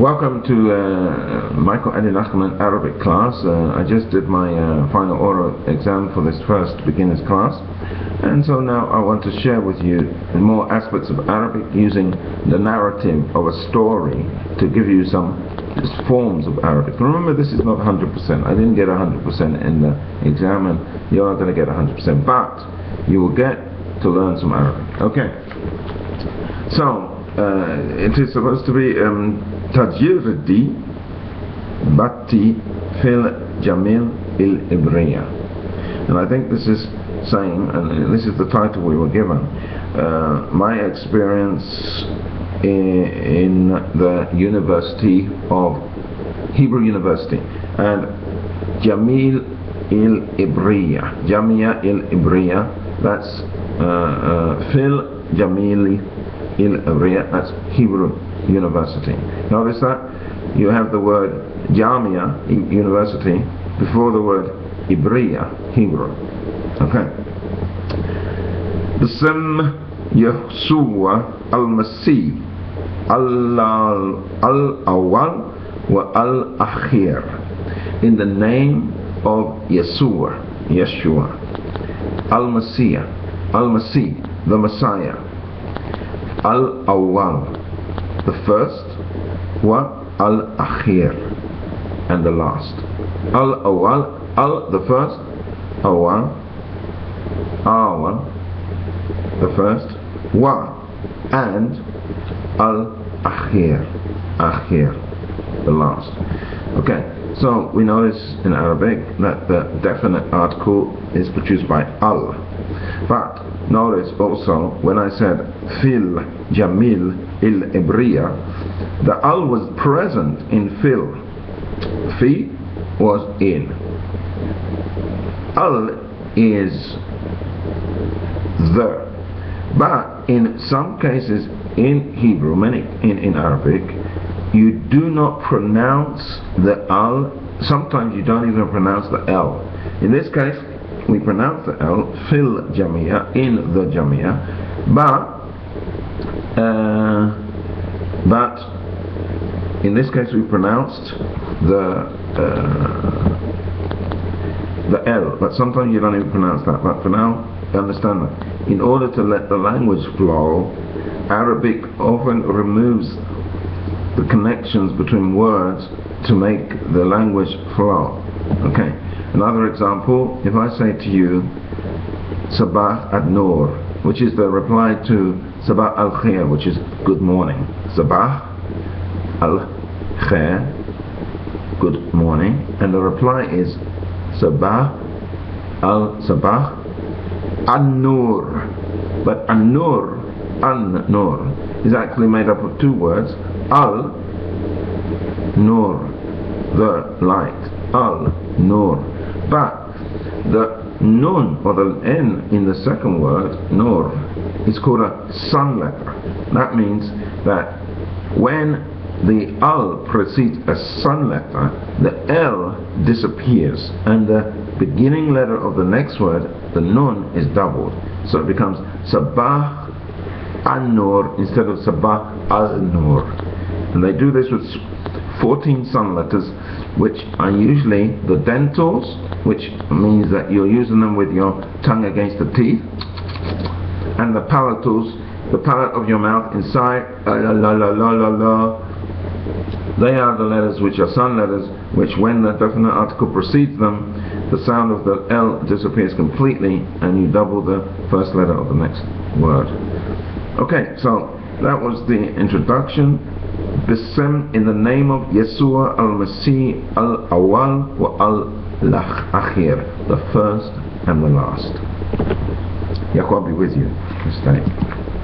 Welcome to uh, Michael Ali Nachman Arabic class. Uh, I just did my uh, final oral exam for this first beginner's class and so now I want to share with you more aspects of Arabic using the narrative of a story to give you some forms of Arabic. Remember this is not 100%. I didn't get 100% in the exam and you're going to get 100% but you will get to learn some Arabic. Okay. So uh, it is supposed to be um, تجردي باتي في جميل الإبرية and I think this is saying and this is the title we were given uh, my experience in, in the University of Hebrew University and Jamil il-Ibriya Jamia il-Ibriya that's uh, uh, Phil Jamili in Riyadh, that's Hebrew University. Notice that you have the word Jamia, university, before the word Ibriya, Hebrew. Okay. The Sim al Masih Al Awal wa Al Akhir. In the name of Yeshua, Yeshua, al-Masih, Al Masih, the Messiah. Al-Awwal, the first wa al-akhir. And the last. Al-awwal al the first. Awwal awwal. The first wa. And al-akhir akhir. The last. Okay so we notice in Arabic that the definite article is produced by al. But notice also when I said fil jamil il ibriya the al was present in fil fi was in. Al is the. But in some cases in Hebrew many in, in Arabic you do not pronounce the al. Sometimes you don't even pronounce the l. In this case we pronounce the L fil jamia in the jamia. But uh, but in this case we pronounced the uh, the L but sometimes you don't even pronounce that but for now understand that. In order to let the language flow Arabic often removes the connections between words to make the language flow okay? Another example, if I say to you, Sabah ad-Nur, which is the reply to Sabah al-Khair, which is good morning. Sabah al-Khair, good morning. And the reply is Sabah al-Sabah an-Nur. But an-Nur, an-Nur, is actually made up of two words. Al-Nur, the light. Al-Nur but the nun or the n in the second word nur is called a sun letter that means that when the al precedes a sun letter the l disappears. And the beginning letter of the next word the nun is doubled. So it becomes sabah an-nur instead of sabah al-nur and they do this with 14 sun letters which are usually the dentals which means that you're using them with your tongue against the teeth and the palatals the palate of your mouth inside la, la, la, la, la, la. they are the letters which are sun letters which when the definite article precedes them the sound of the L disappears completely and you double the first letter of the next word okay so that was the introduction Bism in the name of Yeshua al-Masih al-Awwal wa al-Akhir, the first and the last. Yahweh be with you. Stay.